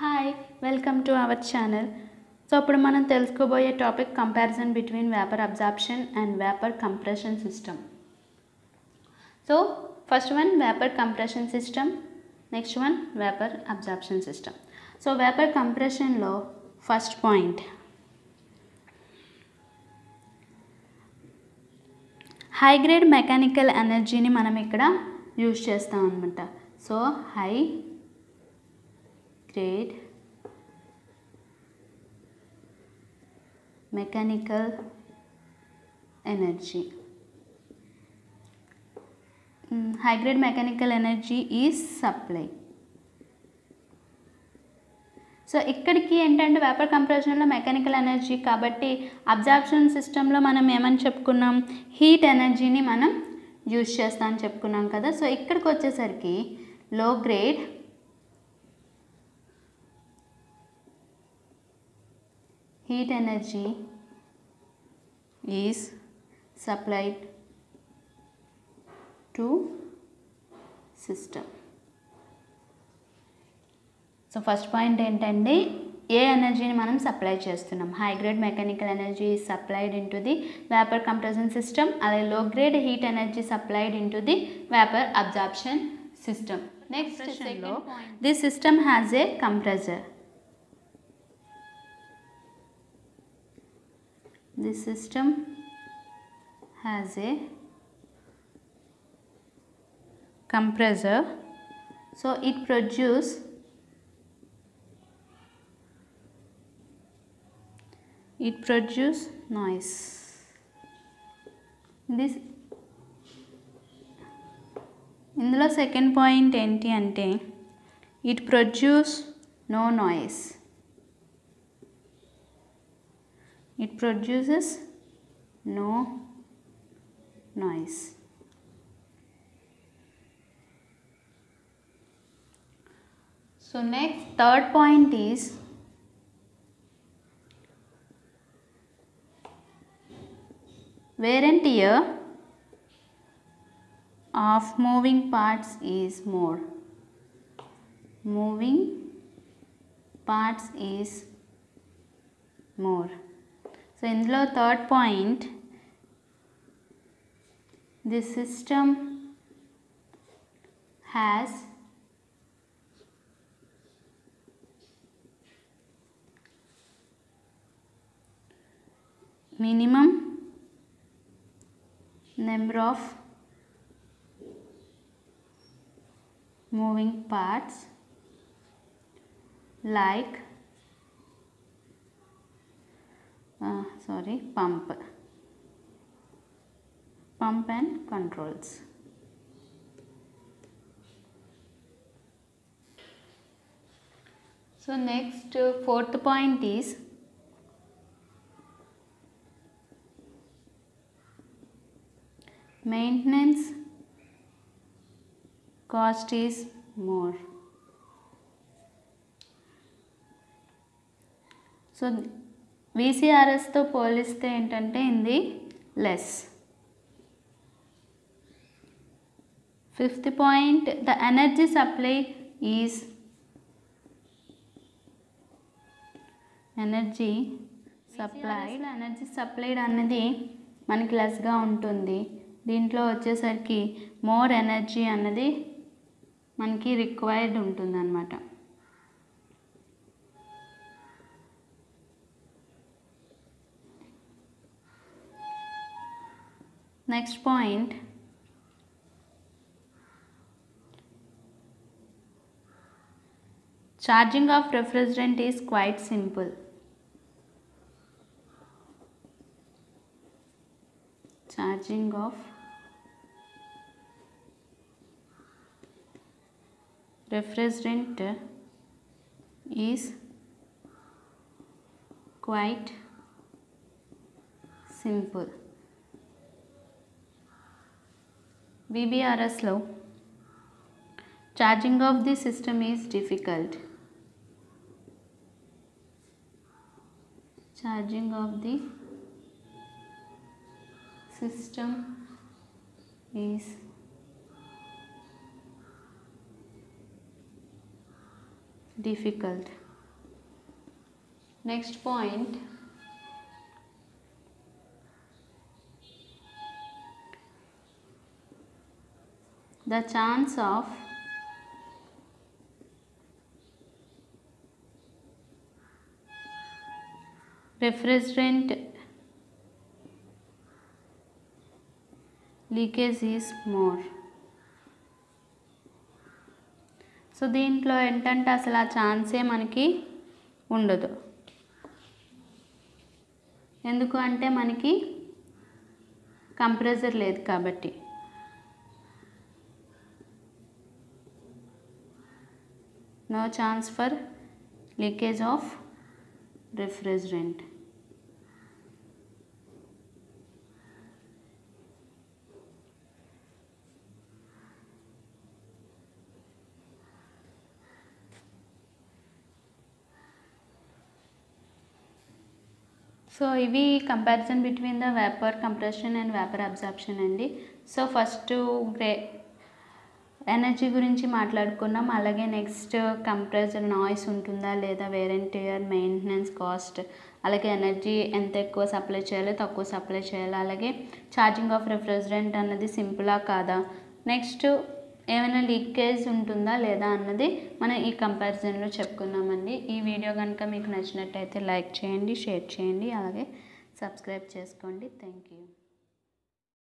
Hi welcome to our channel so ఇప్పుడు మనం తెలుసుకోబోయే topic comparison between vapour absorption and vapour compression system so first one vapour compression system next one vapour absorption system so vapour కంప్రెషన్లో first point high grade mechanical ఎనర్జీని మనం ఇక్కడ use చేస్తాం అనమాట so high state mechanical energy high grade mechanical energy is supply so ఇక్కడికి ఏంటంటే vapour కంప్రెషన్లో mechanical energy కాబట్టి absorption సిస్టంలో మనం ఏమని చెప్పుకున్నాం హీట్ ఎనర్జీని మనం యూజ్ చేస్తామని చెప్పుకున్నాం కదా సో ఇక్కడికి వచ్చేసరికి low grade heat energy is supplied to system so first point ఏంటండి ఏ ఎనర్జీని మనం సప్లై చేస్తున్నాం high grade mechanical energy supplied into the vapour compression system అలాగే low grade heat energy supplied into the vapour absorption system next the system has a compressor this system has a compressor so it produce it produce noise this ఇందులో second point ఏంటి అంటే it produce no noise It produces no noise. So next third point is wear and tear of moving parts is more. Moving parts is more. So ఇందులో third point the system has minimum number of moving parts like sorry pump pump and controls so next uh, fourth point is maintenance cost is more so వీసీఆర్ఎస్తో పోలిస్తే ఏంటంటే ఇది less fifth point the energy supply is energy supplied energy supplied అన్నది మనకి లెస్గా ఉంటుంది దీంట్లో వచ్చేసరికి more energy అన్నది మనకి రిక్వైర్డ్ ఉంటుందన్నమాట Next point. Charging of refrigerant is quite simple. Charging of refrigerant is quite simple. VBRs slow. Charging of the system is difficult. Charging of the system is difficult. Next point the chance of refrigerant leakage is more so దీంట్లో ఏంటంటే అసలు ఆ ఛాన్సే మనకి ఉండదు ఎందుకు అంటే మనకి కంప్రెసర్ లేదు కాబట్టి no chance for leakage of refrigerant so ఇవి comparison between the vapour compression and vapour absorption అండి సో ఫస్ట్ గ్రే ఎనర్జీ గురించి మాట్లాడుకున్నాం అలాగే నెక్స్ట్ కంప్రెసర్ నాయిస్ ఉంటుందా లేదా వేరెంటీయర్ మెయింటెనెన్స్ కాస్ట్ అలాగే ఎనర్జీ ఎంత ఎక్కువ సప్లై చేయాలి తక్కువ సప్లై చేయాలి అలాగే ఛార్జింగ్ ఆఫ్ రిఫ్రిజరెంట్ అన్నది సింపులా కాదా నెక్స్ట్ ఏమైనా లీకేజ్ ఉంటుందా లేదా అన్నది మనం ఈ కంపారిజన్లో చెప్పుకున్నామండి ఈ వీడియో కనుక మీకు నచ్చినట్టయితే లైక్ చేయండి షేర్ చేయండి అలాగే సబ్స్క్రైబ్ చేసుకోండి థ్యాంక్ యూ